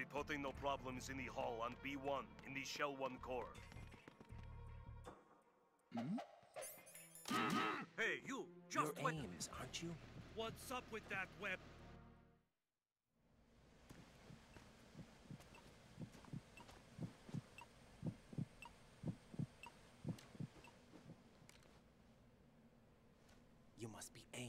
Reporting no problems in the hall on B1 in the Shell 1 core. Hey, you! Just You're aim is, aren't you? What's up with that web? You must be aiming.